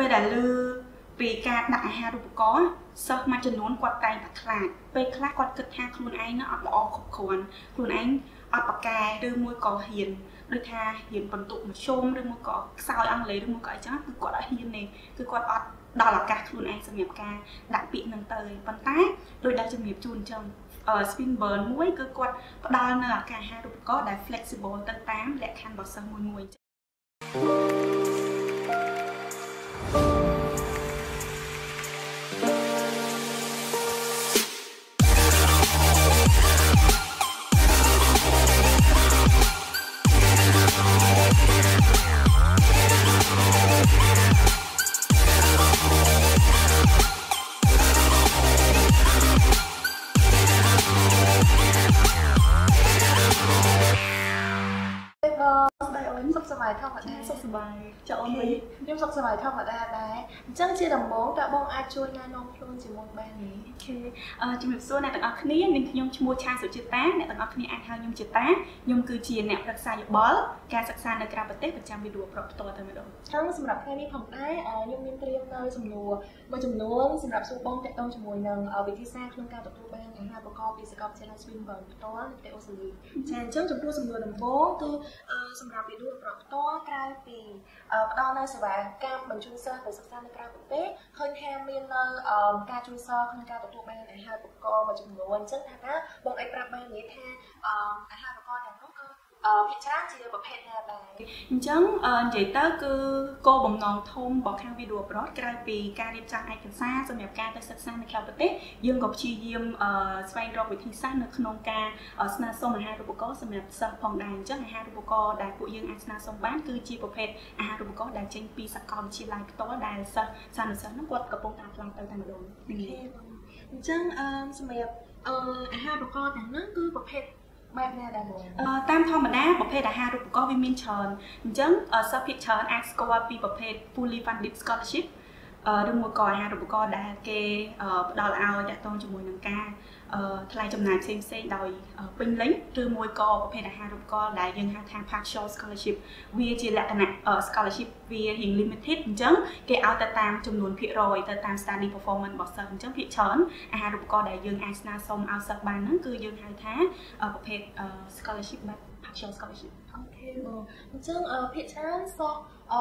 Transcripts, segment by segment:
ពេលដែលលឺពីការដាក់អាហារូបករណ៍សិស្សមួយចំនួនគាត់តែងតែខ្លាចពេលខ្លះគាត់គិតថាខ្លួនឯងនឹងអត់ល្អគ្រប់គ្រាន់ខ្លួនឯងអត់ប្រកែឬមួយក៏ហ៊ានដូចថាហ៊ានបន្ទុកមធ្យមឬមួយក៏ខ្សោយអង់គ្លេសឬមួយក៏អីចឹងគឺគាត់អត់ហ៊ានទេគឺគាត់អត់ដល់ឱកាសខ្លួនឯងសម្រាប់ការដាក់ពាក្យនឹងទៅប៉ុន្តែដោយដែលជំរាបជូនអញ្ចឹង Swinburne មួយគឺគាត់ផ្ដល់នៅអាការអាហារូបករណ៍ដែល flexible ទៅតាមលក្ខខណ្ឌរបស់សិស្សមួយមួយអញ្ចឹង សុខសប្បាយធម្មតាដែរអញ្ចឹងជាដំបូងតើបងអាចជួយណែនាំខ្លួនជាមួយបានទេអូខេអឺជំរាបសួរអ្នកទាំងអស់គ្នានាងខ្ញុំឈ្មោះឆាសុចិតាអ្នកទាំងអស់គ្នាអាចហៅខ្ញុំជាតាខ្ញុំគឺជាអ្នកប្រឹក្សាយោបល់ការសិក្សានៅក្រៅប្រទេសប្រចាំវីដេអូប្រុសផ្ទាល់តែម្ដងហើយសម្រាប់ថ្ងៃនេះផងដែរខ្ញុំមានត្រៀមនៅសំណួរមួយចំនួនសម្រាប់សួរបងតាក់ទងជាមួយនឹងវិធីសាស្ត្រក្នុងការទទួលបានអាហារូបករណ៍ពីសាកលវិទ្យាល័យ Swinburne ផ្ទាល់នៅប្រទេសអូស្ត្រាលីចាអញ្ចឹងចំពោះសំណួរដំបូងគឺសម្រាប់វីដេអូប្រុសផ្ទាល់ក្រៅពីផ្ដល់នៅសេវាកម្មបញ្ជូនសិស្សទៅសិក្សានៅក្រៅប្រទេសឃើញថាមាននៅការជួយសិស្សក្នុងការទទួលបានអាហារូបករណ៍មួយចំនួនអញ្ចឹងថាថាបងអាចប្រាប់បាននិយាយថាអាហារូបករណ៍ទាំងនោះគឺ ភាគច្រើនជាប្រភេទណាដែរអញ្ចឹងនិយាយទៅគឺគោលបំណងធំរបស់ខាងវីដេអូប្រតក្រៅពីការរៀបចំឯកសារសម្រាប់ការទៅសិក្សានៅក្រៅប្រទេសយើងក៏ព្យាយាមស្វែងរកវិធីសាស្ត្រនៅក្នុងការស្នើសុំអាហារូបករណ៍សម្រាប់សិស្សផងដែរអញ្ចឹងអាហារូបករណ៍ដែលពួកយើងអាចស្នើសុំបានគឺជាប្រភេទអាហារូបករណ៍ដែលចេញពីសាកលវិទ្យាល័យផ្ទាល់ដែលសិស្សសានុសិស្សហ្នឹងគាត់កំពុងតែផ្លាស់ទៅតែម្ដងអញ្ចឹងអឺសម្រាប់អាហារូបករណ៍ទាំងហ្នឹងគឺប្រភេទ បែបណាដែរបងតាមធម្មតាប្រភេទអាហារូបករណ៍វាមានច្រើនអញ្ចឹងសិស្សភាគច្រើនអាចស្គាល់ពីប្រភេទ fully funded scholarship ឬមួយក៏អាហារូបករណ៍ដែលគេផ្ដល់ឲ្យតាក់ទងជាមួយនឹងការ ថ្លៃចំណាយផ្សេងផ្សេងដោយពេញលេញឬមួយក៏ប្រភេទអាហារូបករណ៍ដែលយើងហៅថា partial scholarship វាជាលក្ខណៈ scholarship វារៀង limited អញ្ចឹងគេឲ្យទៅតាមចំនួនភាគរយទៅតាម study performance របស់សិស្សអញ្ចឹងភាគច្រើនអាហារូបករណ៍ដែលយើងអាចស្នើសុំឲ្យសិស្សបានហ្នឹងគឺយើងហៅថាប្រភេទ scholarship បែប partial scholarship អូខេបងអញ្ចឹងភាគច្រើនសិស្ស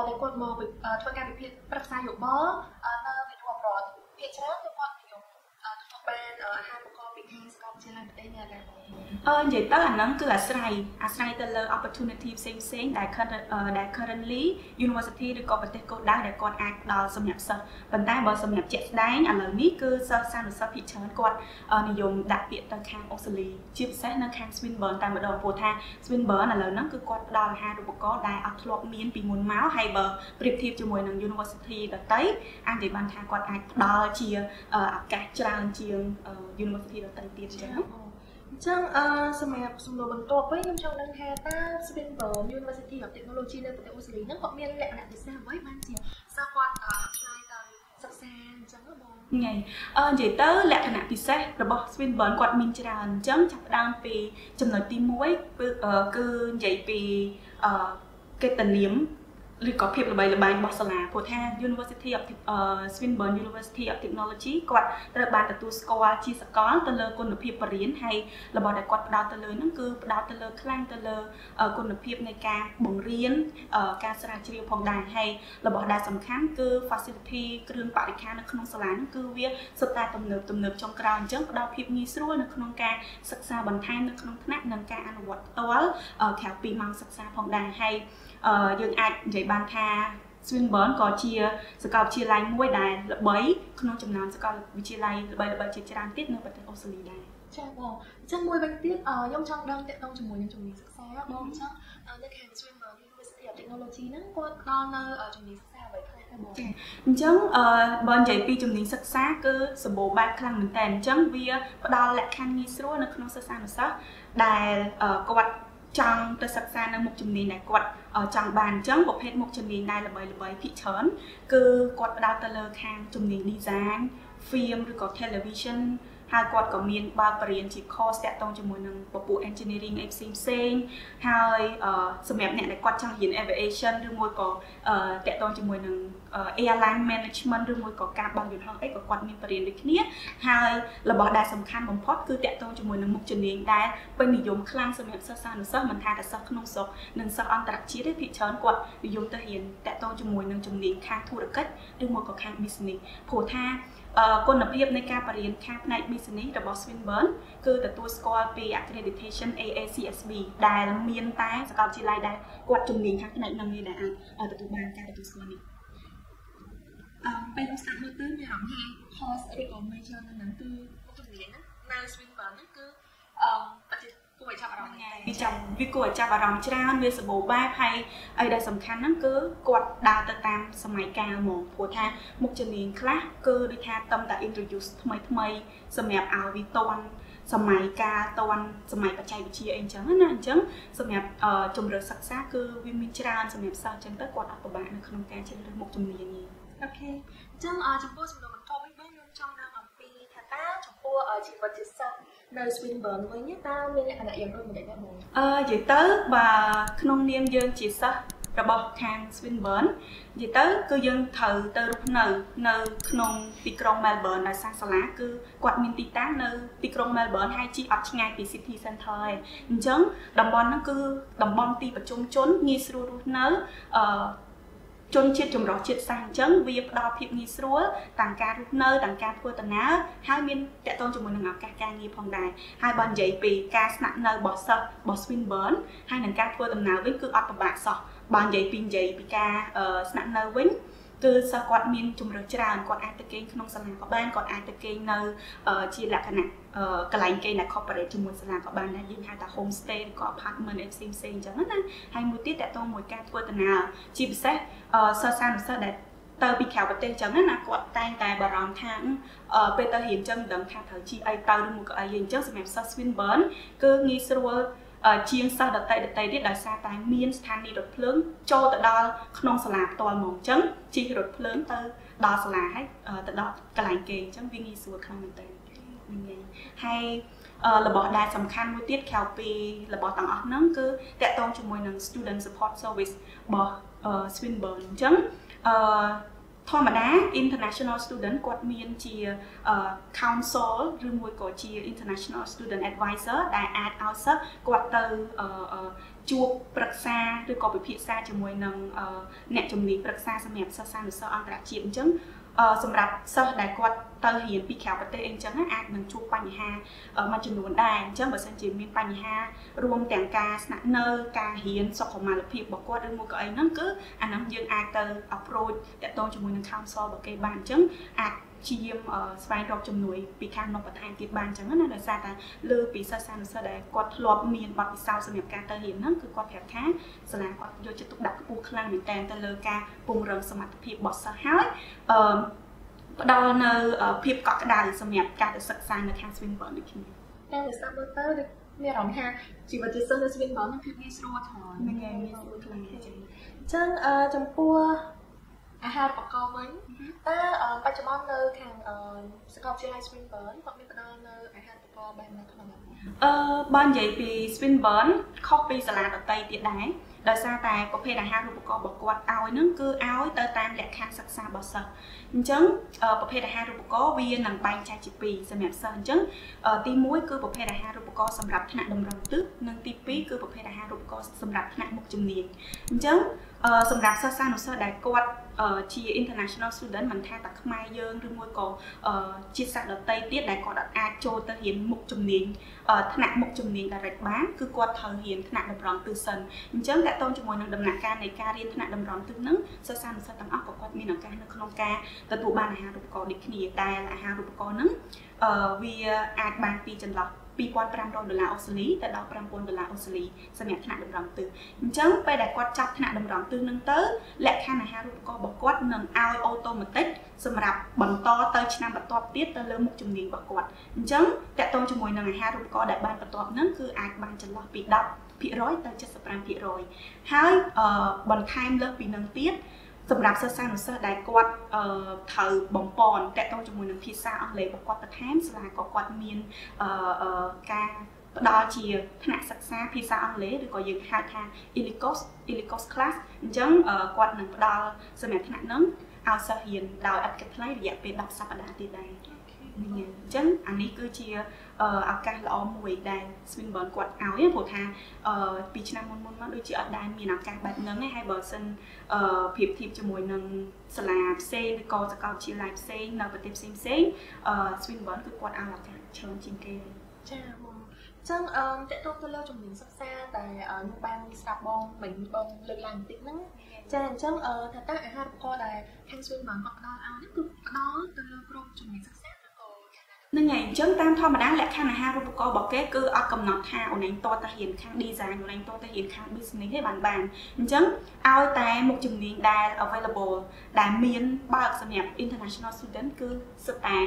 ដែលគាត់មកធ្វើការវិភាគប្រឹក្សាយោបល់នៅវិទ្យាល័យប្រវត្តិភាគច្រើនគឺគាត់និយមទទួល បានអាហារូបករណ៍ពីខាងសាកលវិទ្យាល័យប្រទេសនេះដែរ អឺនិយាយទៅអាហ្នឹងគឺអាស្រ័យអាស្រ័យទៅលើ opportunity ផ្សេងផ្សេងដែល ដែល currently university ឬក៏ប្រទេសគោលដៅដែលគាត់អាចផ្ដល់សម្រាប់សិស្សប៉ុន្តែបើសម្រាប់ជាក់ស្ដែងឥឡូវនេះគឺសិស្សសានុសិស្សភាគច្រើនគាត់និយមដាក់ពាក្យទៅខាងអូស្ត្រាលីជាពិសេសនៅខាង Swinburne តែម្ដងព្រោះថា Swinburne ឥឡូវហ្នឹងគឺគាត់ផ្ដល់អាហារូបករណ៍ដែលអត់ធ្លាប់មានពីមុនមកហើយបើប្រៀបធៀបជាមួយនឹង university ដទៃអាចនិយាយបានថាគាត់អាចផ្ដល់ជាឱកាសច្រើនជាង university ដទៃទៀតអញ្ចឹងអញ្ចឹងអឺសម្រាប់សំណួរបន្ទាប់វិញខ្ញុំចង់ដឹងថាតើ Swinburne University of Technology នៅប្រទេសអូស្ត្រាលីហ្នឹងគាត់មានលក្ខណៈពិសេសអ្វីបានជាសិស្សគាត់ apply ទៅសិក្សាអញ្ចឹងបងថ្ងៃអឺនិយាយទៅលក្ខណៈពិសេសរបស់ Swinburne គាត់មានច្រើនអញ្ចឹងចាប់ផ្ដើមពីចំណុចទី1គឺគឺនិយាយពីអឺកិត្តិនាម ឬក៏ភាពល្បីល្បាញរបស់សាលាព្រោះថា University of Swinburne University of Technology គាត់ត្រូវបានទទួលស្គាល់ជាសកលទៅលើគុណភាពបរិញ្ញាហើយរបស់ដែលគាត់ផ្ដោតទៅលើហ្នឹងគឺផ្ដោតទៅលើខ្លាំងទៅលើគុណភាពនៃការបង្រៀនការស្រាវជ្រាវផងដែរហើយរបស់ដែលសំខាន់គឺ facility គ្រឿងបរិក្ខារនៅក្នុងសាលាហ្នឹងគឺវាសុទ្ធតែទំនើបទំនើបចុងក្រោយអញ្ចឹងផ្ដល់ភាពងាយស្រួលនៅក្នុងការសិក្សាបន្ថែមនៅក្នុងថ្នាក់និងការអនុវត្តផ្ទាល់ក្រៅពីម៉ោងសិក្សាផងដែរហើយយើងអាចនិយាយបានថា Swinburne ក៏ជាសាកលវិទ្យាល័យមួយដែលល្បីក្នុងចំណោមសាកលវិទ្យាល័យល្បីៗជាច្រើនទៀតនៅប្រទេសអូស្ត្រាលីដែរចាបងអញ្ចឹងមួយវិញទៀតខ្ញុំចង់ដឹងតកតងជាមួយនឹងជំនាញសិក្សាបងអញ្ចឹងនៅខាង Swinburne University of Technology ហ្នឹងគាត់ផ្ដល់នៅជំនាញសិក្សាអ្វីខ្លះដែរបងអញ្ចឹងអឺបើនិយាយពីជំនាញសិក្សាគឺសម្បូរបែបខ្លាំងមែនតើអញ្ចឹងវាផ្ដល់លក្ខខណ្ឌងាយស្រួលនៅក្នុងសិស្សានុសិស្សដែលគាត់ ចង់ទៅសិក្សានៅមុខជំនាញដែលគាត់ចង់បានអញ្ចឹងប្រភេទមុខជំនាញដែលល្បីល្បីភាគច្រើនគឺគាត់ផ្ដោតទៅលើខាងជំនាញ design film ឬក៏ television ហើយគាត់ក៏មានបើកបរិញ្ញាជា course តាក់ទងជាមួយនឹងពពួក engineering អីផ្សេងផ្សេងហើយសម្រាប់អ្នកដែលគាត់ចង់រៀន aviation ឬមួយក៏តាក់ទងជាមួយនឹង airline management ឬមួយក៏ការបើកយន្តហោះអីក៏គាត់មានបរិញ្ញាបត្រដូចគ្នាហើយរបស់ដែលសំខាន់បំផុតគឺតាក់ទងជាមួយនឹងមុខជំនាញដែលពេញនិយមខ្លាំងសម្រាប់សិស្សានុសិស្សមិនថាតែសិស្សក្នុងស្រុកនិងសិស្សអន្តរជាតិទេភាគច្រើនគាត់និយមទៅរៀនតាក់ទងជាមួយនឹងជំនាញខាងធុរកិច្ចឬមកក៏ខាង business ព្រោះថា គុណភាពនៃការបរិញ្ញាបត្រខាងផ្នែក business របស់ Swinburne គឺទទួលស្គាល់ពី accreditation AACSB ដែលមានតែសាកលវិទ្យាល័យដែលគាត់ជំនាញខាងផ្នែកហ្នឹងនេះដែលអាចទទួលបានការទទួលស្គាល់នេះអឺពេលខ្ញុំស្ដាប់មើលទៅមានអារម្មណ៍ថា course ឬក៏ major នៅហ្នឹងគឺជំនាញណានៅ Swinburne ហ្នឹងគឺអឺប្រទេស គួរឲ្យចាប់អារម្មណ៍វាចាំវាគួរឲ្យចាប់អារម្មណ៍ច្រើនវាសម្បូរបែបហើយអីដែលសំខាន់ហ្នឹងគឺគាត់ដើរទៅតាមសម័យកាលហ្មងព្រោះថាមុខជំនាញខ្លះគឺដូចថាតំតែ introduce ថ្មីថ្មីសម្រាប់ឲ្យវាតន់សម័យកាលតន់សម័យបច្ចេកវិទ្យាអីអញ្ចឹងណាអញ្ចឹងសម្រាប់ជំរឿសិក្សាគឺវាមានច្រើនសម្រាប់សិស្សអញ្ចឹងទៅគាត់អត់ពិបាកនៅក្នុងការជ្រើសរើសមុខជំនាញនេះអូខេអញ្ចឹងចំពោះសំណួរបន្តវិញបងខ្ញុំចង់ដឹងអំពីថាតើចំពោះជីវិតជាសិស្ស នៅ Swinburne វិញតើមានលក្ខណៈយ៉ាងដូចម្តេចដែរបងអឺនិយាយទៅបើក្នុងនាមយើងជាសិស្សរបស់ខាង Swinburne និយាយទៅគឺយើងត្រូវទៅរស់នៅ នៅ ក្នុងទីក្រុង Melbourne ដោយសារសាលាគឺគាត់មានទីតាំងនៅទីក្រុង Melbourne ហើយជីអត់ឆ្ងាយពី City Center ឯងអញ្ចឹងតំបន់ហ្នឹងគឺតំបន់ទីប្រជុំជនងាយស្រួលរស់នៅអឺ ជនជាតិចម្រុះជាតិសាសន៍អញ្ចឹងវាផ្ដល់ភាពងាយស្រួលទាំងការរស់នៅទាំងការធ្វើដំណើរហើយមានតកតងជាមួយនឹងឱកាសការងារផងដែរហើយបើនិយាយពីការស្នាក់នៅរបស់សិស្សរបស់ Swinburne ហើយនឹងការធ្វើដំណើរវិញគឺអត់ពិបាកសោះបើនិយាយពីនិយាយពីការស្នាក់នៅវិញ គឺសិស្សគាត់មានជំរឿច្រើនគាត់អាចទៅគេងក្នុងសាលាក៏បានគាត់អាចទៅគេងនៅជាលក្ខណៈកន្លែងគេងដែល corporate ជាមួយសាលាក៏បានដែរយើងហៅថា home stay ឬក៏ apartment អីផ្សេងផ្សេងអញ្ចឹងណាហើយមួយទៀតតកតងមួយការធ្វើដំណើរជាពិសេសសិស្សសានុសិស្សដែលទៅពីក្រៅប្រទេសអញ្ចឹងណាគាត់តែងតែបារម្ភថាពេលទៅរៀនអញ្ចឹងមិនដឹងថាត្រូវជីអីទៅឬមួយក៏អីអញ្ចឹងសម្រាប់សិស្ស Swinburne គឺងាយស្រួល ជាងសិស្សដតីដតីទៀតដោយសារតែមានស្ថានីយ៍រថភ្លើងចូលទៅដល់ក្នុងសាលាផ្ទាល់ហ្មងអញ្ចឹងជិះរថភ្លើងទៅដល់សាលាហើយទៅដល់កន្លែងគេអញ្ចឹងវាងាយស្រួលខ្លាំងមែនទែនហ្នឹងហើយរបស់ដែលសំខាន់មួយទៀតក្រៅពីរបស់ទាំងអស់ហ្នឹងគឺតកតងជាមួយនឹង student support service របស់ Swinburne អញ្ចឹងអឺ ធម្មតា international student គាត់មានជា council ឬមួយក៏ជា international student advisor ដែលអាចឲ្យសិស្សគាត់ទៅជួបប្រឹក្សាឬក៏ពិភាក្សាជាមួយនឹងអ្នកជំនាញប្រឹក្សាសម្រាប់សិស្សានុសិស្សអន្តរជាតិអញ្ចឹងសម្រាប់សិស្សដែលគាត់ ទៅរៀនពីក្រៅប្រទេសអីចឹងអាចនឹងជួបបញ្ហាមួយចំនួនដែរអញ្ចឹងបើសិនជាមានបញ្ហារួមទាំងការស្នាក់នៅការរៀនសុខុមាលភាពរបស់គាត់ឬមួយក៏អីហ្នឹងគឺអាហ្នឹងយើងអាចទៅ approach តាក់ទងជាមួយនឹង council របស់គេបានអញ្ចឹងអាចជាយាមស្វែងរកជំនួយពីខាងនោះបន្ថែមទៀតបានអញ្ចឹងណាដោយសារតែលើពីសិស្សសានុសិស្សដែលគាត់ធ្លាប់មានបទពិសោធន៍សម្រាប់ការទៅរៀនហ្នឹងគឺគាត់ប្រាប់ថាសាលាគាត់យកចិត្តទុកដាក់ខ្ពស់ខ្លាំងមែនតើទៅលើការពង្រឹងសមត្ថភាពរបស់សិស្សហើយអឺ ផ្ដល់នៅភាពកក់ក្ដៅសម្រាប់ការទៅសិក្សានៅខាង Swinburne ដូចគ្នាតែស្ដាប់មើលទៅមានអារម្មណ៍ថាជីវិតជាសិស្សនៅ Swinburne គឺងាយស្រួលថយហ្នឹងហើយងាយស្រួលខ្លាំងអញ្ចឹងអញ្ចឹងចំពោះអាហារូបករណ៍វិញតើបច្ចុប្បន្ននៅខាងសាកលវិទ្យាល័យ Swinburne គាត់មានផ្ដល់នៅអាហារូបករណ៍បែបណាខ្លះអឺបើនិយាយពី Swinburne ខុសពីសាលាដទៃទៀតដែរ ដោយសារតែប្រភេទអាហារូបករណ៍របស់គាត់ឲ្យនឹងគឺឲ្យទៅតាមលក្ខខណ្ឌសិក្សារបស់សិស្សអញ្ចឹងប្រភេទអាហារូបករណ៍វានឹងបែងចែកជាពីរសម្រាប់សិស្សអញ្ចឹងទី1គឺប្រភេទអាហារូបករណ៍សម្រាប់ថ្នាក់តម្រង់ទិសនិងទី2គឺប្រភេទអាហារូបករណ៍សម្រាប់ថ្នាក់មុខជំនាញអញ្ចឹង សម្រាប់សិស្សានុសិស្សដែលគាត់ជា international student មិនថាតែខ្មែរយើងឬមួយក៏ជាសាសដតីទៀតដែលគាត់អាចចូលទៅរៀនមុខជំនាញថ្នាក់មុខជំនាញ direct បានគឺគាត់ត្រូវរៀនថ្នាក់តម្រង់ទិសសិនអញ្ចឹងតកតងជាមួយនឹងដំណាក់កាលនៃការរៀនថ្នាក់តម្រង់ទិសហ្នឹងសិស្សានុសិស្សទាំងអស់ក៏គាត់មានឱកាសនៅក្នុងការទទួលបានអាហារូបករណ៍ដូចគ្នាតែអាហារូបករណ៍ហ្នឹងអឺវាអាចបានពីចន្លោះ 2500ដុល្លារអូស្ត្រាលីទៅដល់5000ដុល្លារអូស្ត្រាលីសម្រាប់ថ្នាក់តម្រង់ទិសអញ្ចឹងពេលដែលគាត់ចាប់ថ្នាក់តម្រង់ទិសនឹងទៅលក្ខខណ្ឌអាហារូបករណ៍របស់គាត់នឹងឲ្យអូតូម៉ាទិកសម្រាប់បន្តទៅឆ្នាំបន្ទាប់ទៀតទៅលើមុខជំនាញរបស់គាត់អញ្ចឹងតកតងជាមួយនឹងអាហារូបករណ៍ដែលបានបន្ទាប់ហ្នឹងគឺអាចបានចន្លោះពី10%ភាគរយទៅ75%ហើយបន្ថែមលើសពីនឹងទៀត សម្រាប់សិស្សានុសិស្សដែលគាត់ត្រូវបំពន់តកតងជាមួយនឹងភាសាអង់គ្លេសរបស់គាត់បន្ថែមសាលាក៏គាត់មានការផ្ដល់ជាថ្នាក់សិក្សាភាសាអង់គ្លេសឬក៏យើងហៅថា ILICOS ILICOS class អញ្ចឹងគាត់នឹងផ្ដល់សម្រាប់ថ្នាក់ហ្នឹងឲ្យសិស្សរៀនដោយឥតគិតថ្លៃរយៈពេល10សប្តាហ៍ទៀតដែរអញ្ចឹងអានេះគឺជា ឱកាសល្អមួយដែល Swinburne គាត់ឲ្យព្រោះថាពីឆ្នាំមុនមុនមកដូចជាអត់ដែលមានឱកាសបែបហ្នឹងឯងហើយបើសិនប្រៀបធៀបជាមួយនឹងសាលាផ្សេងឬក៏សាកលវិទ្យាល័យផ្សេងនៅប្រទេសផ្សេងផ្សេង Swinburne គឺគាត់ឲ្យឱកាសច្រើនជាងគេចាបងចឹងអឺតកតទៅលើជំនាញសិក្សាតែខ្ញុំបានស្ដាប់បងមិញបងលើកឡើងបន្តិចហ្នឹងចាអញ្ចឹងអឺថាតើអាហារូបករណ៍ដែលខាង Swinburne គាត់ផ្ដល់ឲ្យនេះគឺផ្ដល់ទៅលើគ្រប់ជំនាញសិក្សា នឹងហើយអញ្ចឹងតាមធម្មតាលក្ខខណ្ឌអាហារូបករណ៍របស់គេគឺអត់កំណត់ថាអូនឯងតតទៅរៀនខាង design អូនឯងតទៅរៀនខាង business ទេបានបានអញ្ចឹងឲ្យតែមុខជំនាញដែល available ដែលមានបើកសម្រាប់ international student គឺសិតតែ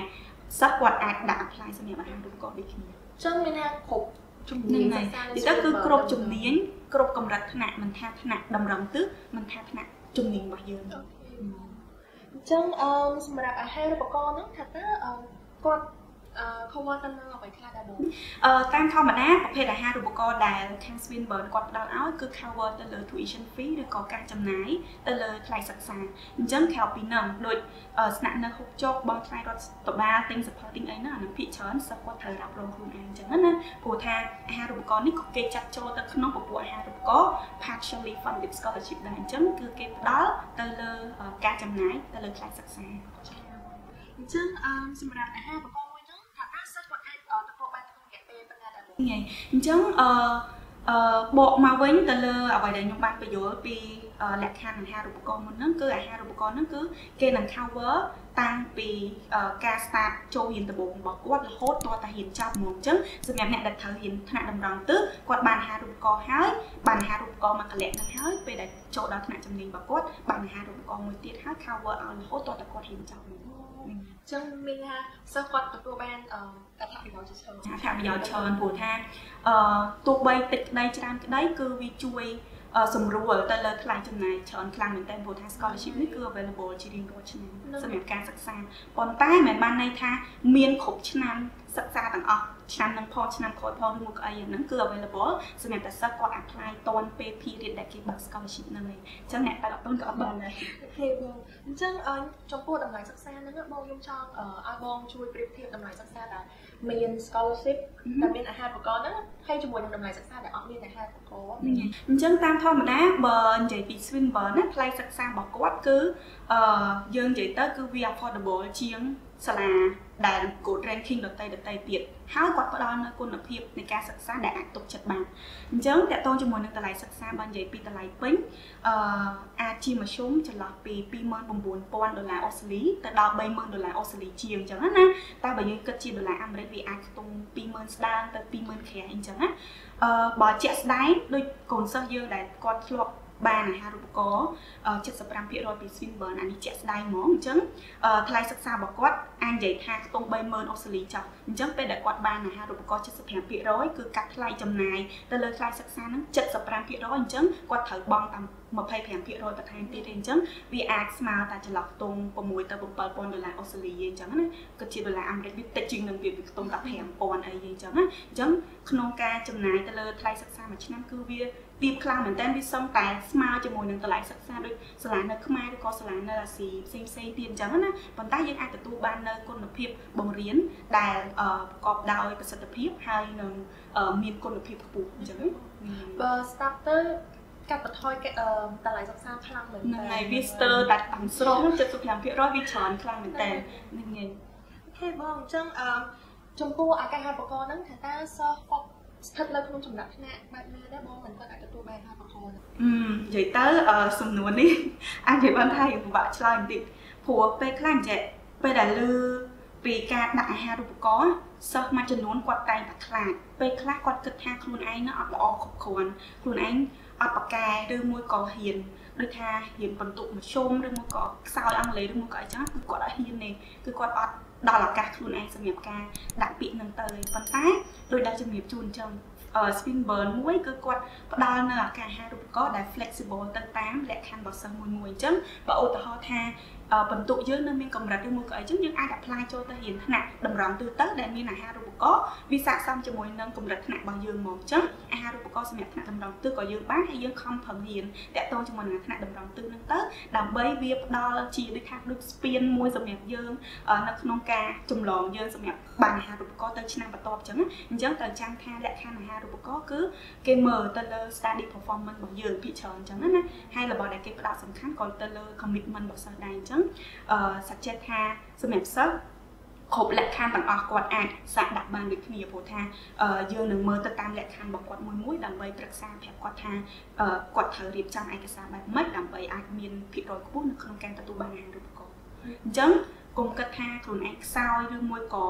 សិស្សគាត់អាចដាក់ apply សម្រាប់អាហារូបករណ៍ដូចគ្នាអញ្ចឹងមានថាគ្រប់ជំនាញសិក្សានេះទៅគឺគ្រប់ជំនាញគ្រប់កម្រិតថ្នាក់មិនថាថ្នាក់តម្រឹងទិសមិនថាថ្នាក់ជំនាញរបស់យើងអញ្ចឹងអឺសម្រាប់អាហារូបករណ៍ហ្នឹងថាតើគាត់អឺ cover ទៅលើអ្វីខ្លះដែរបងអឺតាមធម្មតាប្រភេទអាហារូបករណ៍ដែលខាង Swinburne គាត់ផ្ដល់ឲ្យគឺ cover ទៅលើ tuition fee ឬក៏ការចំណាយទៅលើថ្លៃសិក្សាអញ្ចឹងក្រៅពីហ្នឹងដូចស្នាក់នៅហុកជោគបងថ្លៃរដ្ឋបាលទិញសភៅទិញអីណាអានឹងភាគច្រើនសិស្សគាត់ត្រូវរ៉ាប់រងខ្លួនឯងអញ្ចឹងណាព្រោះថាអាហារូបករណ៍នេះក៏គេចាត់ចូលទៅក្នុងពពួកអាហារូបករណ៍ partially funded scholarship ដែរអញ្ចឹងគឺគេផ្ដល់ទៅលើការចំណាយទៅលើថ្លៃសិក្សាអញ្ចឹងសម្រាប់អាហារូបករណ៍ ថ្ងៃអញ្ចឹងអឺអឺបកមកវិញទៅលើអ្វីដែលខ្ញុំបានបញ្យល់ពីលក្ខខណ្ឌអាហារូបករណ៍មុនហ្នឹងគឺអាហារូបករណ៍ហ្នឹងគឺគេនឹង cover តាំងពីការ start ចូលរៀនដំបូងរបស់គាត់រហូតដល់តែរៀនចប់ហ្មងអញ្ចឹងសម្រាប់អ្នកដែលត្រូវរៀនថ្នាក់តម្រង់ទិសគាត់បានអាហារូបករណ៍ហើយបានអាហារូបករណ៍មួយកលៈហ្នឹងហើយពេលដែលចូលដល់ថ្នាក់ជំនាញរបស់គាត់បានអាហារូបករណ៍មួយទៀតហើយ cover ឲ្យរហូតដល់តែគាត់រៀនចប់ហ្មងអញ្ចឹងមានថាសិស្សគាត់ទទួលបានអត្ថប្រយោជន៍ច្រើនអត្ថប្រយោជន៍ច្រើនព្រោះថាអឺទោះបីតិចក្តីច្រើនក្តីគឺវាជួយសម្រួលទៅលើថ្លៃចំណាយច្រើនខ្លាំងមែនទែនព្រោះថា scholarship នេះគឺ available ជារៀងរាល់ឆ្នាំសម្រាប់ការសិក្សាប៉ុន្តែមិនបានន័យថាមានគ្រប់ឆ្នាំ សិក្សាទាំងអស់ឆ្នាំនឹងផងឆ្នាំក្រោយផងឬមកអីហ្នឹងគឺ available សម្រាប់តែសិស្សគាត់ apply តនពេល period ដែលគេបើក scholarship ហ្នឹងឯងអញ្ចឹងអ្នកដែលអត់បានក៏អត់បានដែរអូខេបងអញ្ចឹងចំពោះតម្លៃសិក្សាហ្នឹងបងខ្ញុំចង់ឲ្យបងជួយប្រៀបធៀបតម្លៃសិក្សាដែលមាន scholarship ដែលមានអាហារូបករណ៍ហ្នឹងហើយជាមួយនឹងតម្លៃសិក្សាដែលអត់មានអាហារូបករណ៍អញ្ចឹងតាមធម្មតាបើនិយាយពី Swinburne ណាថ្លៃសិក្សារបស់គាត់គឺអឺយើងនិយាយទៅគឺវា affordable ជាង សាលាដែល good ranking ដតីដតីទៀតហើយគាត់ផ្ដល់នូវគុណភាពនៃការសិក្សាដែលអាចទុកចិត្តបានអញ្ចឹងតកតងជាមួយនឹងតម្លៃសិក្សាបាននិយាយពីតម្លៃពេញអឺអាចជាមធ្យមចន្លោះពី29000ដុល្លារអូស្ត្រាលីទៅដល់30000ដុល្លារអូស្ត្រាលីជាងអញ្ចឹងណាតែបើយើងគិតជាដុល្លារអាមេរិកវាអាចខ្ទង់20000ស្ដាងទៅ20000ក្រែអញ្ចឹងណាអឺបើជាក់ស្ដែងដូចកូនសិស្សយើងដែលគាត់ធ្លាប់ បានអាហារូបករណ៍75%ពី Swinburne អានេះជាក់ស្ដែងហ្មងអញ្ចឹងថ្លៃសិក្សារបស់គាត់អាចនិយាយថាខ្ទង់30000អូស្ត្រាលីចុះអញ្ចឹងពេលដែលគាត់បានអាហារូបករណ៍75%គឺកាត់ថ្លៃចំណាយទៅលើថ្លៃសិក្សាហ្នឹង75%អញ្ចឹងគាត់ត្រូវបង់តាម25%បន្ថែមទៀតទេអញ្ចឹងវាអាចស្មើតែចន្លោះខ្ទង់6ទៅ7000ដុល្លារអូស្ត្រាលីអញ្ចឹងណាក៏ជាដុល្លារអាមេរិកវាតិចជាងនឹងវាខ្ទង់តែ5000អីអញ្ចឹងណាអញ្ចឹងក្នុងការចំណាយទៅលើថ្លៃសិក្សាមួយឆ្នាំគឺវា ទាបខ្លាំងមែនតើវាសឹងតែស្មើជាមួយនឹងតម្លៃសិក្សាដូចសាលានៅខ្មែរឬក៏សាលានៅអាស៊ីផ្សេងផ្សេងទៀតអញ្ចឹងណាប៉ុន្តែយើងអាចទទួលបាននៅគុណភាពបង្រៀនដែលប្រកបដោយប្រសិទ្ធភាពហើយនឹងមានគុណភាពខ្ពស់អញ្ចឹងបើ start ទៅកាត់បន្ថយតម្លៃសិក្សាខ្លាំងមែនតើហ្នឹងហើយវាស្ទើរតែតាមស្រុង75%វាច្រើនខ្លាំងមែនតើហ្នឹងហើយអូខេបងអញ្ចឹងអឺចំពោះអាកាសហាបកហ្នឹងថាតើសិស្សគាត់ ស្ថិតនៅក្នុងចំណាក់ថ្នាក់បែបណាដែរបងមិនគាត់អាចទទួលបានហាបកហ្នឹងអឺនិយាយទៅសំណួរនេះអាចនិយាយបានថាយើងពិបាកឆ្លើយបន្តិចព្រោះពេលខ្លះចេះពេលដែលលឺពីការដាក់អាហារូបករណ៍សិស្សមួយចំនួនគាត់តែងតែខ្លាចពេលខ្លះគាត់គិតថាខ្លួនឯងនៅអត់ល្អគ្រប់គ្រាន់ខ្លួនឯងអត់ប្រកែឬមួយក៏ហ៊ានដូចថាហ៊ានបន្ទុកមធ្យមឬមួយក៏ខ្សោយអង់គ្លេសឬមួយក៏អីចឹងគឺគាត់អត់ហ៊ានទេគឺគាត់អត់ ដល់ឱកាសខ្លួនឯងសម្រាប់ការដាក់ពាក្យនឹងទៅប៉ុន្តែដោយដែលជំរាបជូនចឹង Swinburne មួយគឺគាត់ផ្ដល់នៅអាការអាហារូបករណ៍ដែល flexible ទៅតាមលក្ខខណ្ឌរបស់សិស្សមួយមួយអញ្ចឹងបើឧទាហរណ៍ថា បន្ទុកយើងនៅមានកម្រិតឬមួយក៏អីចឹងយើងអាច apply ចូលទៅរៀនថ្នាក់តម្រង់ទូទៅដែលមានអាហារូបករណ៍វាស័ក្តិសមជាមួយនឹងកម្រិតថ្នាក់របស់យើងមកចឹងអាហារូបករណ៍សម្រាប់ថ្នាក់តម្រង់ទិសក៏យើងបានហើយយើងខំប្រឹងរៀនតាក់ទងជាមួយនឹងថ្នាក់តម្រង់ទិសហ្នឹងទៅដើម្បីវាផ្ដល់ជាដូចថាដូចស្ពានមួយសម្រាប់យើងនៅក្នុងការចម្លងយើងសម្រាប់បានអាហារូបករណ៍ទៅឆ្នាំបន្ទាប់ចឹងអញ្ចឹងត្រូវចាំថាលក្ខខណ្ឌអាហារូបករណ៍គឺគេមើលទៅលើ study performance របស់យើងភាគច្រើនចឹងណាហើយរបស់ដែលគេផ្ដោតសំខាន់ក៏ទៅលើ commitment របស់សិស្សដែរអញ្ចឹងអឺ suggest ថាសម្រាប់សិស្សគ្រប់លក្ខខណ្ឌទាំងអស់គាត់អាចសាកដាក់បានដូចគ្នាព្រោះថាយើងនឹងមើលទៅតាមលក្ខខណ្ឌរបស់គាត់មួយមួយដើម្បីប្រឹក្សាប្រាប់គាត់ថាគាត់ត្រូវរៀបចំឯកសារបែបម៉េចដើម្បីអាចមានភាគរយខ្ពស់នៅក្នុងការទទួលបានអាហារូបករណ៍អញ្ចឹងកុំគិតថាខ្លួនឯងខ្សោយឬមួយក៏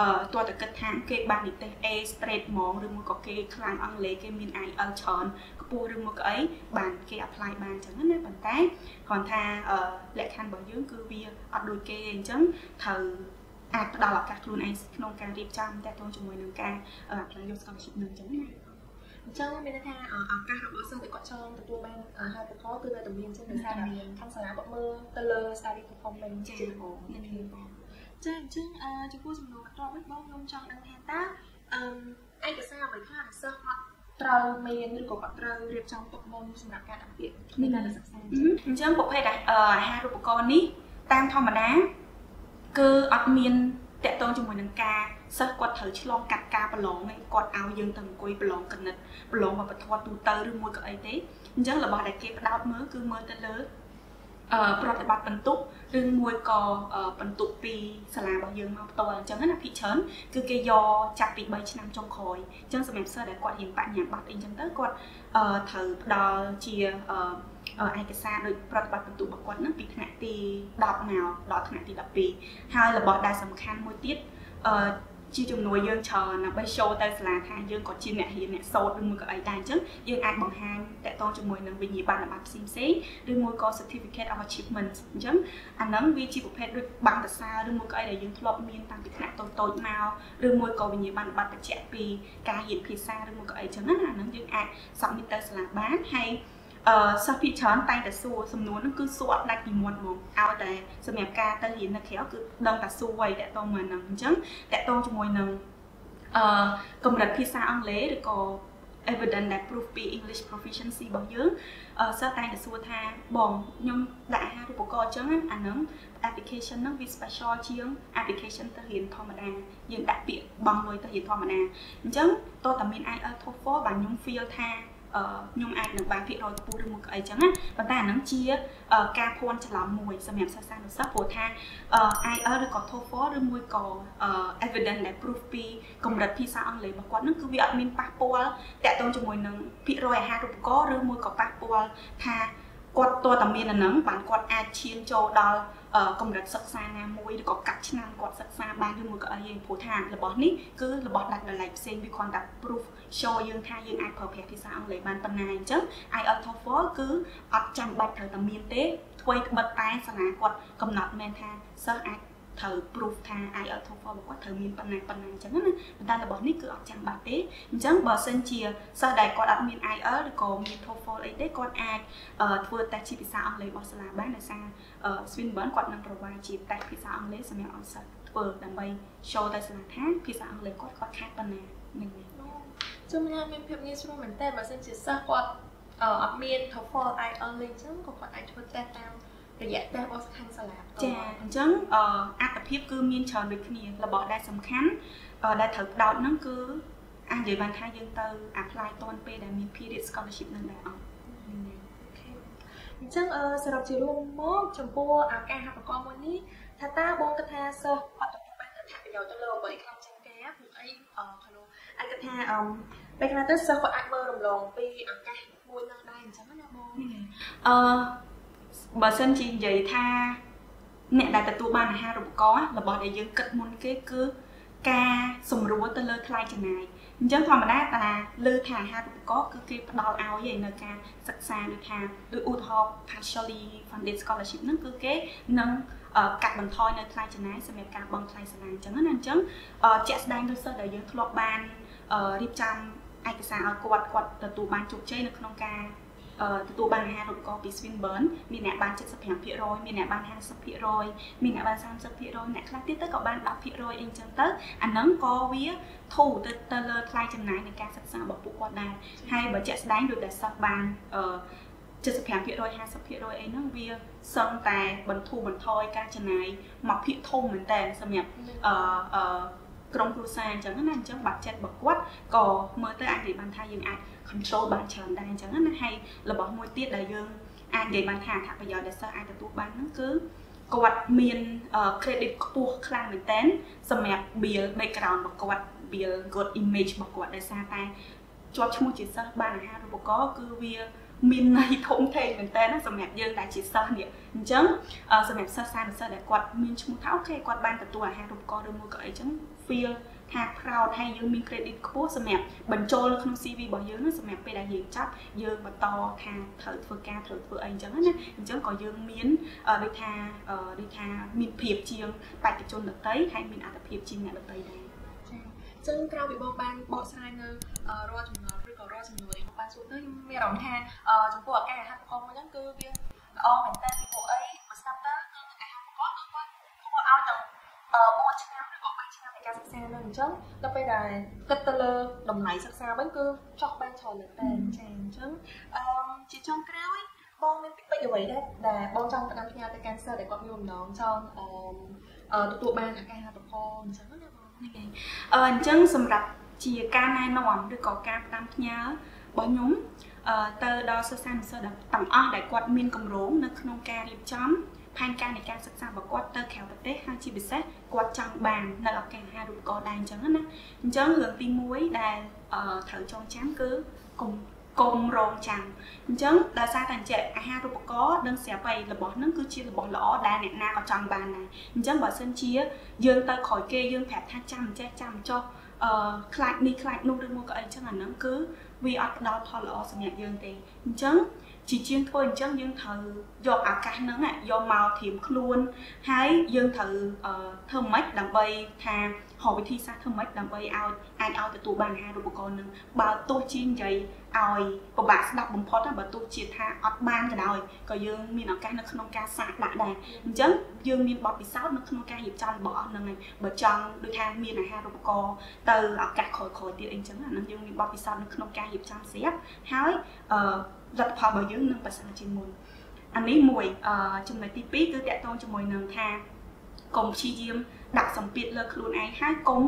អឺតើតើគិតថាគេបាននិទេស A straight ហ្មងឬមួយក៏គេខ្លាំងអង់គ្លេសគេមាន IELTS ច្រើនខ្ពស់ឬមួយក៏អីបានគេ apply បានអញ្ចឹងណាប៉ុន្តែគ្រាន់ថាលក្ខខណ្ឌរបស់យើងគឺវាអត់ដូចគេអញ្ចឹងត្រូវអាចផ្ដល់ឱកាសខ្លួនឯងក្នុងការរៀបចំតទៅជាមួយនឹងការ apply យក scholarship នឹងអញ្ចឹងណាអញ្ចឹងមានន័យថាឱកាសរបស់សិស្សដែលគាត់ចង់ទទួលបានហៅប្រកបគឺនៅតែមានចឹងដោយសារតែខាងសាលាគាត់មើលទៅលើ study performance ជាបងនេះបង ចាអញ្ចឹងចំពោះសំណួរបន្ទាប់វិញបងខ្ញុំចង់ដឹងថាតើអឺឯកសារអ្វីខ្លះសិស្សគាត់ត្រូវមានឬក៏គាត់ត្រូវរៀបចំទុកមុនសម្រាប់ការដាក់ពាក្យនេះនៅសិក្សាអញ្ចឹងប្រភេទអាហារូបករណ៍នេះតាមធម្មតាគឺអត់មានតកតងជាមួយនឹងការសិស្សគាត់ត្រូវឆ្លងកាត់ការប្រឡងឯងគាត់ឲ្យយើងទៅអង្គុយប្រឡងគណិតប្រឡងវប្បធម៌ទូទៅឬមួយក៏អីទេអញ្ចឹងរបស់ដែលគេផ្ដោតមើលគឺមើលទៅលើអឺ ប្រតិបត្តិបន្ទុកឬមួយក៏បន្ទុកពីសាលារបស់យើងមកផ្ទាល់អញ្ចឹងណាភិកច្រើនគឺគេយកចាប់ពី3ឆ្នាំចុងក្រោយអញ្ចឹងសម្រាប់សិស្សដែលគាត់រៀនបញ្ញាបត្រអីអញ្ចឹងទៅគាត់អឺត្រូវផ្ដល់ជាអឺឯកសារដោយប្រតិបត្តិបន្ទុករបស់គាត់នឹងពីថ្នាក់ទី10មកដល់ថ្នាក់ទី12ហើយរបស់ដែលសំខាន់មួយទៀតអឺ ជាជំនួយយើងច្រើនដើម្បី show ទៅសាលាថាយើងក៏ជាអ្នករៀនអ្នកសូត្រឬមួយក៏អីដែរអញ្ចឹងយើងអាចបង្ហាញតកតងជាមួយនឹងវិញ្ញាបនបត្រផ្សេងផ្សេងឬមួយក៏ certificate of achievement អញ្ចឹងអាហ្នឹងវាជាប្រភេទដូចប័ណ្ណសរសើរឬមួយក៏អីដែលយើងធ្លាប់មានតាំងពីថ្នាក់តូចតូចមកឬមួយក៏វិញ្ញាបនបត្របញ្ជាក់ពីការរៀនភាសាឬមួយក៏អីអញ្ចឹងណាអាហ្នឹងយើងអាច submit ទៅសាលាបានហើយ អឺសិស្សភាគច្រើនតែងតែសួរសំណួរហ្នឹងគឺសួរអត់ដាច់ពីមាត់ហ្មងឲ្យតែសម្រាប់ការទៅរៀននៅក្រៅគឺដឹងតែសួរໄວតាក់ទងមកហ្នឹងអញ្ចឹងតាក់ទងជាមួយនឹងអឺកម្រិតភាសាអង់គ្លេសឬក៏ evidence ដែល proof ពី English proficiency របស់យើងអឺសិស្សតែងតែសួរថាបងខ្ញុំដាក់អាហារូបករណ៍អញ្ចឹងអាហ្នឹង application ហ្នឹងវា special ជាង application ទៅរៀនធម្មតាយើងដាក់ពាក្យបង់លុយទៅរៀនធម្មតាអញ្ចឹងតើតាមាន IELTS TOEFL បាទខ្ញុំ feel ថា ខ្ញុំអាចនឹងបានភាគរយខ្ពស់ឬមួយក៏អីចឹងណាប៉ុន្តែអាហ្នឹងជាការភ័ន្តច្រឡំមួយសម្រាប់សិស្សានុសិស្សព្រោះថា IELTS ឬក៏ TOEFL ឬមួយក៏ evidence ដែល proof ពីកម្រិតភាសាអង់គ្លេសរបស់គាត់ហ្នឹងគឺវាអត់មានប៉ះពាល់តាក់ទងជាមួយនឹងភាគរយអាហារូបករណ៍ឬមួយក៏ប៉ះពាល់ថាគាត់តើតាមានអាហ្នឹងបានគាត់អាចឈានចូលដល់កម្រិតសិក្សាណាមួយឬក៏កាត់ឆ្នាំគាត់សិក្សាបានឬមួយក៏អីយើងព្រោះថារបស់នេះគឺរបស់ដាច់ដោយឡែកផ្សេងវាគ្រាន់តែ proof show យើងថាយើងអាចប្រើប្រាស់ភាសាអង់គ្លេសបានប៉ុណ្ណាអញ្ចឹង IELTS TOEFL គឺអត់ចាំបាច់ត្រូវតែមានទេធ្វើក្បិតតែសាលាគាត់កំណត់មែនថាសិស្សអាច ត្រូវ proof ថា IELTS TOEFL របស់គាត់ត្រូវមានប៉ុណ្ណាប៉ុណ្ណាអញ្ចឹងណាប៉ុន្តែរបស់នេះគឺអត់ចាំបាច់ទេអញ្ចឹងបើសិនជាសិស្សដែលគាត់អត់មាន IELTS ឬក៏មាន TOEFL អីទេគាត់អាចធ្វើតេស្តជាភាសាអង់គ្លេសរបស់សាលាបានដោយសារ Swinburne គាត់នឹង provide ជាតេស្តភាសាអង់គ្លេសសម្រាប់ឲ្យសិស្សធ្វើដើម្បី show ទៅសាលាថាភាសាអង់គ្លេសគាត់គាត់ខាត់ប៉ុណ្ណានឹងជំនាញមានភាពងាយស្រួលមែនតើបើសិនជាសិស្សគាត់អត់មាន TOEFL IELTS អញ្ចឹងក៏គាត់អាចធ្វើតេស្តតាម រយៈតេស្តរបស់ខាងសាលាចាអញ្ចឹងអត្ថភាពគឺមានច្រើនដូចគ្នារបស់ដែលសំខាន់ដែលត្រូវផ្ដោតហ្នឹងគឺអាចនិយាយបានថាយើងទៅ apply តនពេលដែលមាន period scholarship នឹងដែរអត់អញ្ចឹងសរុបជារួមមកចំពោះឱកាសហាត់ប្រកបមួយនេះថាតើបងគិតថាសិស្សអត់បានអត្ថប្រយោជន៍ទៅលើអ្វីខ្លះចឹងការព្រោះអីអឺខ្លូអាចគិតថាអឺពេលខ្លះទៅសិស្សគាត់អាចមើលរំលងពីឱកាសមួយនឹងដែរអញ្ចឹងណាបងអឺ បើសិនជានិយាយថាអ្នកដែលទទួលបានអាហារូបករណ៍របស់ដែលយើងគិតមុនគេគឺការសម្រួលទៅលើថ្លៃចំណាយអញ្ចឹងធម្មតាតាលើថាអាហារូបករណ៍គឺគេផ្ដល់ឲ្យឯនៅការសិក្សាដូចថាដូចឧទាហរណ៍ partially funded scholarship ហ្នឹងគឺគេនឹងកាត់បន្ថយនៅថ្លៃចំណាយសម្រាប់ការបង់ថ្លៃសាលាអញ្ចឹងណាអញ្ចឹងជាក់ស្ដែងដូចសិស្សដែលយើងធ្លាប់បានរៀបចំឯកសារឲ្យគាត់គាត់ទទួលបានជោគជ័យនៅក្នុងការ ទទួលបានអាហារូបករណ៍ពី Swinburne មានអ្នកបាន75%មានអ្នកបាន50%មានអ្នកបាន30%អ្នកខ្លះទៀតទៅក៏បាន10%អីចឹងទៅអាហ្នឹងក៏វាធូរទៅទៅលើថ្លៃចំណាយនៃការសិក្សារបស់ពួកគាត់ដែរហើយបើជាក់ស្ដែងដូចតែសិស្សបានអឺ75% 50%អីហ្នឹងវាសឹងតែបន្ធូរបន្ថយការចំណាយមកភាគធំមែនតើសម្រាប់អឺអឺ ក្រុមគ្រួសារអញ្ចឹងណាអញ្ចឹងបាត់ចិត្តរបស់គាត់ក៏មើលទៅអាចនិយាយបានថាយើងអាច control បានច្រើនដែរអញ្ចឹងណាហើយរបស់មួយទៀតដែលយើងអាចនិយាយបានថាអត្ថប្រយោជន៍ដែលសិស្សអាចទទួលបានហ្នឹងគឺគាត់មាន credit ខ្ពស់ខ្លាំងមែនតើសម្រាប់ build background របស់គាត់ build good image របស់គាត់ដោយសារតែជាប់ឈ្មោះជាសិស្សបានអាហារូបករណ៍គឺវាមានន័យធំធេងមែនតើណាសម្រាប់យើងដែលជាសិស្សនេះអញ្ចឹងសម្រាប់សិស្សសានុសិស្សដែលគាត់មានឈ្មោះថាអូខេគាត់បានទទួលអាហារូបករណ៍ឬមួយក៏អីចឹង feel ថា proud ហើយយើងមាន credit ខ្ពស់សម្រាប់បញ្ចូលនៅក្នុង CV របស់យើងសម្រាប់ពេលដែលយើងចាប់យើងបន្តថាត្រូវធ្វើការត្រូវធ្វើអីអញ្ចឹងណាអញ្ចឹងក៏យើងមានដូចថាដូចថាមានភាពជាងបេក្ខជនដតីហើយមានអត្ថភាពជាងអ្នកដតីដែរចឹងក្រៅពីបងបានបកស្រាយនៅរាល់ចំណុចឬក៏រាល់សំណួរដែលបងបានសួរទៅខ្ញុំមានអារម្មណ៍ថាចំពោះអាការអាហារប្រកបមួយហ្នឹងគឺវាល្អមែនតើពីព្រោះអីបើស្ដាប់ទៅគឺអាហារប្រកបគឺគាត់ធ្វើឲ្យទៅ 4ឆ្នាំឬក៏3ឆ្នាំនៃការសិក្សានៅអញ្ចឹងដល់ពេលដែលគិតទៅលើតម្លៃសិក្សាវិញគឺចោះបានច្រើនមែនតើចាអញ្ចឹងអឺជាចុងក្រោយបងមានពីអ្វីដែរដែលបងចង់ផ្ដាំផ្ញើទៅកាន់សិស្សដែលគាត់មានបំណងចង់អឺទទួលបានអាការប្រកបអញ្ចឹងណាអឺអញ្ចឹងសម្រាប់ជាការណែនាំឬក៏ការផ្ដាំផ្ញើរបស់ខ្ញុំអឺទៅដល់សិស្សានុសិស្សទាំងអស់ដែលគាត់មានកម្រងនៅក្នុងការរៀបចំ ផែនការនៃការសិក្សារបស់គាត់ទៅក្រៅប្រទេសហើយជាពិសេសគាត់ចង់បាននៅឱកាសអាហារូបករណ៍ដែរអញ្ចឹងណាអញ្ចឹងរឿងទី1ដែលត្រូវចងចាំគឺកុំកុំរងចាំអញ្ចឹងដោយសារតែអញ្ចឹងអាហារូបករណ៍និងស្រាប់អីរបស់ហ្នឹងគឺជារបស់ល្អដែលអ្នកណាក៏ចង់បានដែរអញ្ចឹងបើសិនជាយើងទៅក្រោយគេយើងប្រាប់ថាចាំចេះចាំចុះអឺខ្លាចនេះខ្លាចនោះឬមកក៏អីអញ្ចឹងអាហ្នឹងគឺវាអត់ផ្ដល់ផលល្អសម្រាប់យើងទេអញ្ចឹង ជាជាងធ្វើអញ្ចឹងយើងត្រូវយកឱកាសហ្នឹងយកមកធៀមខ្លួនហើយយើងត្រូវធ្វើម៉េចដើម្បីថារកវិធីសាស្ត្រធ្វើម៉េចដើម្បីឲ្យអាចឲ្យទទួលបានអាហារូបករណ៍នឹងបើទោះជានិយាយឲ្យពិបាកស្ដាប់បំផុតបើទោះជាថាអត់បានក៏ដោយក៏យើងមានឱកាសនៅក្នុងការសាកដាក់ដែរអញ្ចឹងយើងមានបទពិសោធន៍នៅក្នុងការរៀបចំរបស់អស់ហ្នឹងហើយបើចង់ដូចថាមានអាហារូបករណ៍ទៅឱកាសក្រោយៗទៀតអីចឹងអាហ្នឹងយើងមានបទពិសោធន៍នៅក្នុងការរៀបចំស្រាប់ហើយអឺ លទ្ធផលរបស់យើងនឹងប្រសើរជាងមុនអានេះមួយអឺចំណុចទី2គឺតកតងជាមួយនឹងថាកុំព្យាយាមដាក់សម្ពាធលើខ្លួនឯងហើយកុំ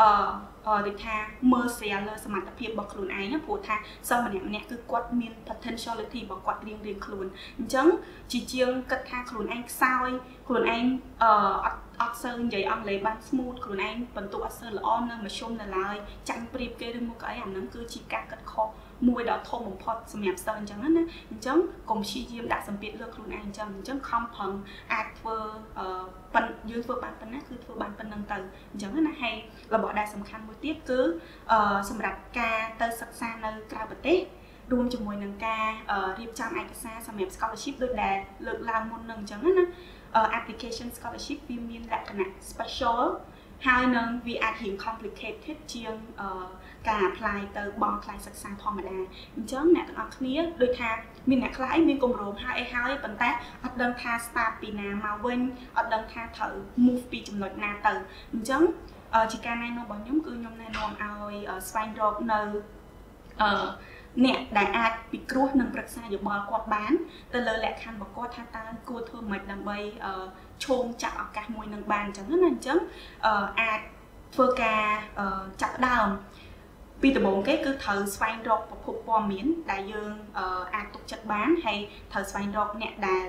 អឺដូចថាមើលស្រាលលើសមត្ថភាពរបស់ខ្លួនឯងព្រោះថាសិស្សម្នាក់ម្នាក់គឺគាត់មាន potentiality របស់គាត់រៀងរៀងខ្លួនអញ្ចឹង ជាជាងគិតថាខ្លួនឯងខ្សោយខ្លួនឯងអឺអត់អត់សូវនិយាយអង់គ្លេសបាន smooth ខ្លួនឯងបន្ទុកអត់សូវល្អនៅមធ្យមនៅឡើយចាញ់ប្រៀបគេឬមកអីអាហ្នឹងគឺជាការគិតខុសមួយដ៏ធំបំផុតសម្រាប់សិស្សអញ្ចឹងណាអញ្ចឹងកុំព្យាយាមដាក់សម្ពាធលើខ្លួនឯងអញ្ចឹងអញ្ចឹងខំប្រឹងអាចធ្វើអឺប៉ុនយើងធ្វើបានប៉ុណ្ណាគឺធ្វើបានប៉ុណ្ណឹងទៅអញ្ចឹងណាហើយរបស់ដែលសំខាន់មួយទៀតគឺអឺសម្រាប់ការទៅសិក្សានៅក្រៅប្រទេស រួមជាមួយនឹងការរៀបចំឯកសារសម្រាប់ scholarship ដូចដែលលើកឡើងមុននឹងអញ្ចឹងណា application scholarship វាមានលក្ខណៈ special ហើយនឹងវាអាចរៀង complicated ជាងការ apply ទៅបងខ្លាយសិក្សាធម្មតាអញ្ចឹងអ្នកទាំងអស់គ្នាដូចថាមានអ្នកខ្លះអីមានគម្រោងហើយអីហើយប៉ុន្តែអត់ដឹងថា start ពីណាមកវិញអត់ដឹងថាត្រូវ move ពីចំណុចណាទៅអញ្ចឹងជាការណែនាំរបស់ខ្ញុំគឺខ្ញុំណែនាំឲ្យស្វែងរកនៅអឺអ្នកដែលអាចពិគ្រោះនិងប្រឹក្សាយោបល់គាត់បានទៅលើលក្ខខណ្ឌរបស់គាត់ថាតើគួរធ្វើម៉េចដើម្បីឈោងចាក់ឱកាសមួយនឹងបានអញ្ចឹងណាអញ្ចឹងអាចធ្វើការចាប់ដើមពីដំបូងគេគឺត្រូវស្វែងរកប្រភពព័ត៌មានដែលយើងអាចទុកចិត្តបានហើយត្រូវស្វែងរកអ្នកដែល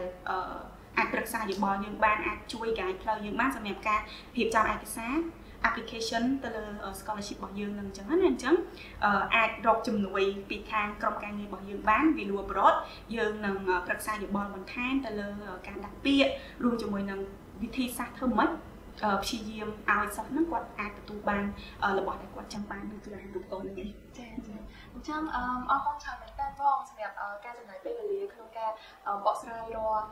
អាចប្រឹក្សាយោបល់យើងបានអាចជួយ guide ផ្លូវយើងបានសម្រាប់ការរៀបចំឯកសារ application ទៅលើ scholarship របស់យើងនឹងអញ្ចឹងណាអញ្ចឹងអាចរកជំនួយពីខាងក្រុមការងាររបស់យើងបាន value abroad យើងនឹងប្រឹក្សាយោបល់បន្ថែមទៅលើការដាក់ពាក្យរួមជាមួយនឹងវិធីសាស្ត្រធ្វើម៉េច ព្យាយាមឲ្យសិស្សហ្នឹងគាត់អាចទទួលបានរបស់ដែលគាត់ចង់បាននៅក្នុងអាហារូបករណ៍ហ្នឹងឯងចា៎អញ្ចឹងអរគុណច្រើនមែនតើបងសម្រាប់ការចំណាយពេលវេលាក្នុងការបកស្រាយរាល់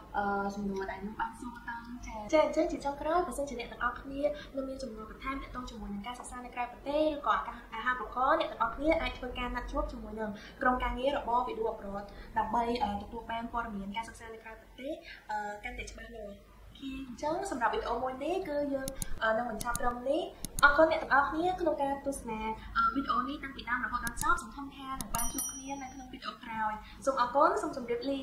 សំណួរដែលខ្ញុំបានសួរតាមចា៎ចា៎អញ្ចឹងជាចុងក្រោយបើសិនជាអ្នកទាំងអស់គ្នានៅមានចំនួនបន្ថែមទាក់ទងជាមួយនឹងការសិក្សានៅក្រៅប្រទេសឬក៏អាហារូបករណ៍អ្នកទាំងអស់គ្នាអាចធ្វើការណាត់ជួបជាមួយនឹងក្រុមការងាររបស់វិទ្យុអប្រុតដើម្បីទទួលបានព័ត៌មានការសិក្សានៅក្រៅប្រទេសកាន់តែច្បាស់លាស់ អញ្ចឹងសម្រាប់វីដេអូមួយនេះគឺយើងនឹងបញ្ចប់ត្រឹមនេះអរគុណអ្នកទាំងអស់គ្នាក្នុងការទស្សនាវីដេអូនេះតាំងពីដើមរហូតដល់ចប់សង្ឃឹមថានឹងបានជួបគ្នានៅក្នុងវីដេអូក្រោយសូមអរគុណសូមជម្រាបលា